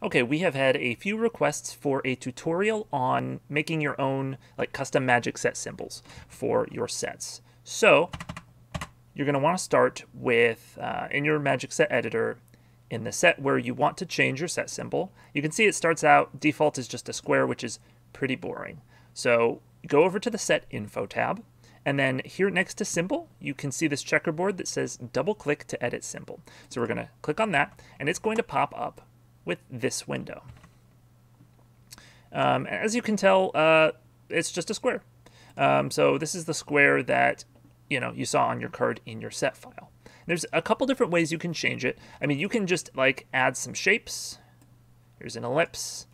Okay, we have had a few requests for a tutorial on making your own like custom magic set symbols for your sets. So you're going to want to start with uh, in your magic set editor in the set where you want to change your set symbol. You can see it starts out default is just a square, which is pretty boring. So go over to the set info tab and then here next to symbol, you can see this checkerboard that says double click to edit symbol. So we're going to click on that and it's going to pop up with this window. Um, as you can tell, uh, it's just a square. Um, so this is the square that you know you saw on your card in your set file. There's a couple different ways you can change it. I mean, you can just like add some shapes. Here's an ellipse.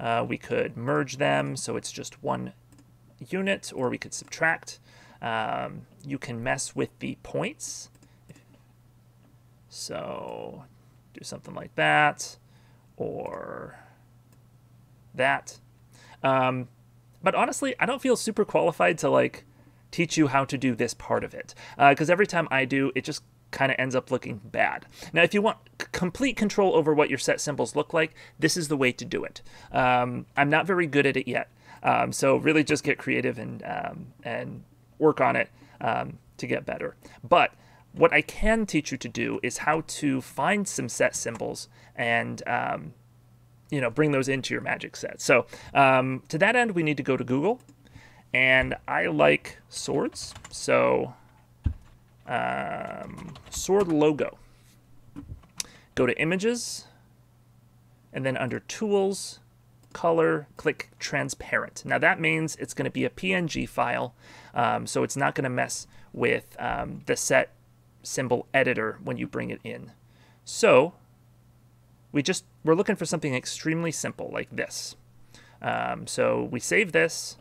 Uh, we could merge them so it's just one unit, or we could subtract. Um, you can mess with the points. So do something like that or that. Um, but honestly, I don't feel super qualified to like teach you how to do this part of it because uh, every time I do, it just kind of ends up looking bad. Now, if you want complete control over what your set symbols look like, this is the way to do it. Um, I'm not very good at it yet, um, so really just get creative and um, and work on it um, to get better. But what I can teach you to do is how to find some set symbols and um, you know bring those into your magic set. So um, to that end, we need to go to Google, and I like swords, so um, sword logo. Go to images, and then under tools, color, click transparent. Now that means it's going to be a PNG file, um, so it's not going to mess with um, the set symbol editor when you bring it in. So we just, we're looking for something extremely simple like this. Um, so we save this.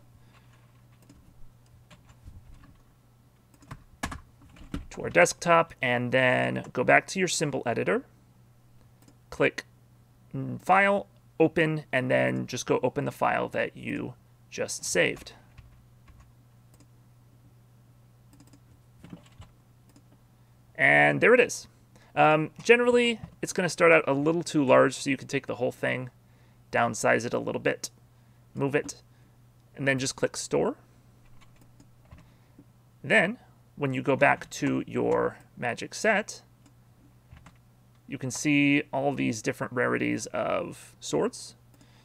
to our desktop and then go back to your symbol editor, click File, Open, and then just go open the file that you just saved. And there it is. Um, generally, it's going to start out a little too large, so you can take the whole thing, downsize it a little bit, move it, and then just click Store. Then, when you go back to your magic set, you can see all these different rarities of swords.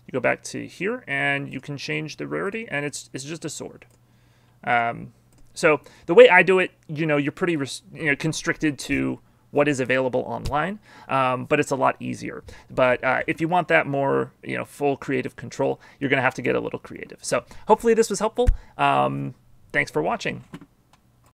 You go back to here, and you can change the rarity, and it's, it's just a sword. Um, so the way I do it, you know, you're pretty you know, constricted to what is available online, um, but it's a lot easier. But uh, if you want that more, you know, full creative control, you're going to have to get a little creative. So hopefully this was helpful. Um, thanks for watching.